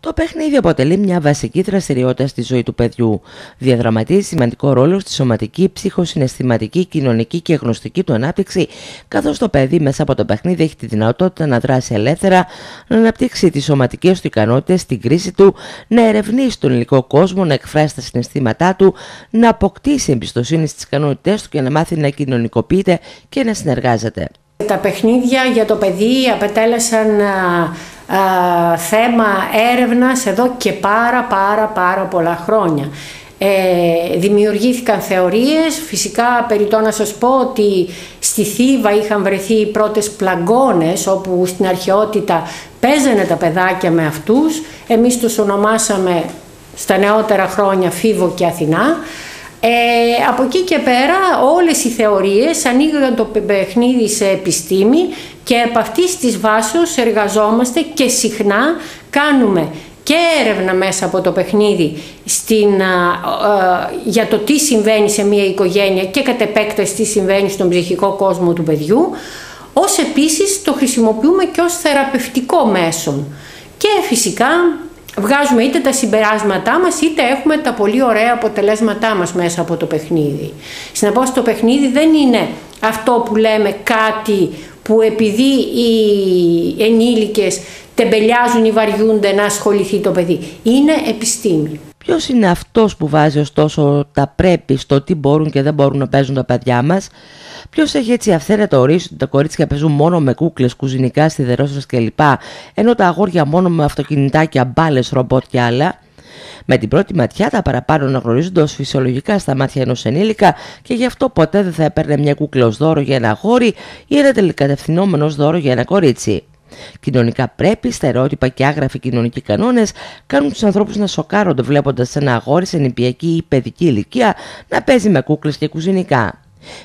Το παιχνίδι αποτελεί μια βασική δραστηριότητα στη ζωή του παιδιού. Διαδραματίζει σημαντικό ρόλο στη σωματική, ψυχοσυναισθηματική, κοινωνική και γνωστική του ανάπτυξη, καθώς το παιδί μέσα από το παιχνίδι έχει τη δυνατότητα να δράσει ελεύθερα, να αναπτύξει τις σωματικές του ικανότητες, την κρίση του, να ερευνήσει τον υλικό κόσμο, να εκφράσει τα συναισθήματά του, να αποκτήσει εμπιστοσύνη στις ικανότητές του και να μάθει να κοινωνικοποιείται και να συνεργάζεται. Τα παιχνίδια για το παιδί απετέλεσαν θέμα έρευνας εδώ και πάρα πάρα πάρα πολλά χρόνια. Ε, δημιουργήθηκαν θεωρίες, φυσικά περιττώ να σας πω ότι στη Θήβα είχαν βρεθεί οι πρώτες πλαγκόνες όπου στην αρχαιότητα παίζανε τα παιδάκια με αυτούς, εμείς τους ονομάσαμε στα νεότερα χρόνια Φίβο και Αθηνά ε, από εκεί και πέρα όλες οι θεωρίες ανοίγουν το παιχνίδι σε επιστήμη και από αυτής της βάσης εργαζόμαστε και συχνά κάνουμε και έρευνα μέσα από το παιχνίδι στην, για το τι συμβαίνει σε μια οικογένεια και κατ' επέκταση τι συμβαίνει στον ψυχικό κόσμο του παιδιού, ως επίσης το χρησιμοποιούμε και ως θεραπευτικό μέσο. Και φυσικά βγάζουμε είτε τα συμπεράσματά μας είτε έχουμε τα πολύ ωραία αποτελέσματά μας μέσα από το παιχνίδι. Συνεπώς το παιχνίδι δεν είναι αυτό που λέμε κάτι που επειδή οι ενήλικες τεμπελιάζουν ή βαριούνται να ασχοληθεί το παιδί. Είναι επιστήμη. Ποιος είναι αυτός που βάζει ωστόσο τα πρέπει στο τι μπορούν και δεν μπορούν να παίζουν τα παιδιά μας; Ποιος έχει έτσι αυθαίρετα ορίσει ότι τα κορίτσια παίζουν μόνο με κούκλες, κουζινικά, σιδερόσφαιρε κλπ. Ενώ τα αγόρια μόνο με αυτοκινητάκια, μπάλες, ρομπότ και άλλα; Με την πρώτη ματιά τα παραπάνω αναγνωρίζονται ως φυσιολογικά στα μάτια ενός ενήλικα και γι' αυτό ποτέ δεν θα έπαιρνε μια κούκλα ως δώρο για ένα αγόρι ή ένα τελικατευθυνόμενο δώρο για ένα κορίτσι. Κοινωνικά πρέπει, στερεότυπα και άγραφοι κοινωνικοί κανόνες κάνουν τους ανθρώπους να σοκάρονται βλέποντας ένα αγόρι σε νηπιακή ή παιδική ηλικία να παίζει με κούκλες και κουζινικά.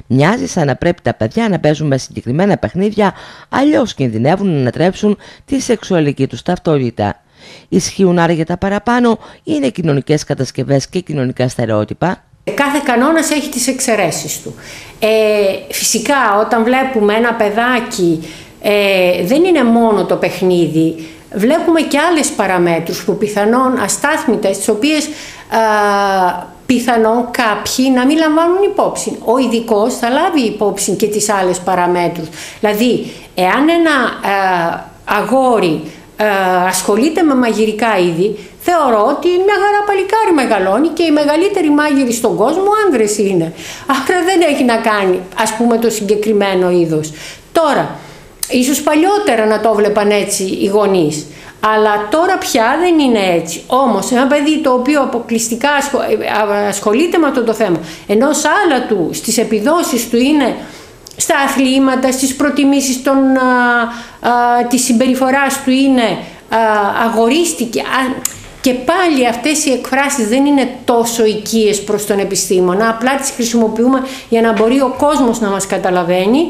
Μοιάζει σαν να πρέπει τα παιδιά να παίζουν με συγκεκριμένα παιχνίδια, αλλιώς κινδυνεύουν να ανατρέψουν τη σεξουαλική τους ταυτότητα. Ισχύουν άραγε τα παραπάνω, είναι κοινωνικές κατασκευές και κοινωνικά στερεότυπα. Κάθε κανόνας έχει τις εξαιρέσεις του. Ε, φυσικά όταν βλέπουμε ένα παιδάκι ε, δεν είναι μόνο το παιχνίδι, βλέπουμε και άλλες παραμέτρους που πιθανόν αστάθμητες, τις οποίες πιθανόν κάποιοι να μην λαμβάνουν υπόψη. Ο ειδικός θα λάβει υπόψη και τις άλλες παραμέτρους. Δηλαδή, εάν ένα ε, αγόρι ε, ασχολείται με μαγειρικά είδη, θεωρώ ότι μια χαρά παλικάρι μεγαλώνει και οι μεγαλύτεροι μάγειροι στον κόσμο άνδρες είναι. Άρα δεν έχει να κάνει, ας πούμε, το συγκεκριμένο είδος. Τώρα, ίσως παλιότερα να το βλέπαν έτσι οι γονείς. Αλλά τώρα πια δεν είναι έτσι. Όμως ένα παιδί το οποίο αποκλειστικά ε, ασχολείται με αυτό το θέμα, ενώ άλλα του στις επιδόσεις του είναι στα αθλήματα, στις προτιμήσεις των, α, α, της συμπεριφοράς του είναι α, αγορίστηκε. Και πάλι αυτές οι εκφράσεις δεν είναι τόσο οικίες προς τον επιστήμονα, απλά τις χρησιμοποιούμε για να μπορεί ο κόσμος να μας καταλαβαίνει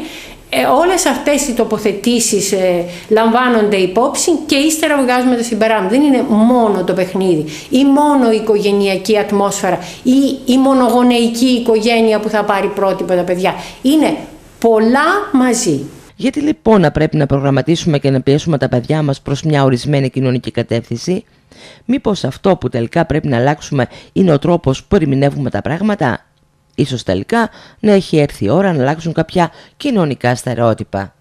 ε, όλες αυτές οι τοποθετήσεις ε, λαμβάνονται υπόψη και ύστερα βγάζουμε τα συμπεράσματα. Δεν είναι μόνο το παιχνίδι ή μόνο η οικογενειακή ατμόσφαιρα ή η μονογονεϊκή οικογένεια που θα πάρει πρότυπα τα παιδιά. Είναι πολλά μαζί. Γιατί λοιπόν να πρέπει να προγραμματίσουμε και να πιέσουμε τα παιδιά μας προς μια ορισμένη κοινωνική κατεύθυνση; Μήπως αυτό που τελικά πρέπει να αλλάξουμε είναι ο τρόπος που ερμηνεύουμε τα πράγματα; Ίσως τελικά να έχει έρθει η ώρα να αλλάξουν κάποια κοινωνικά στερεότυπα.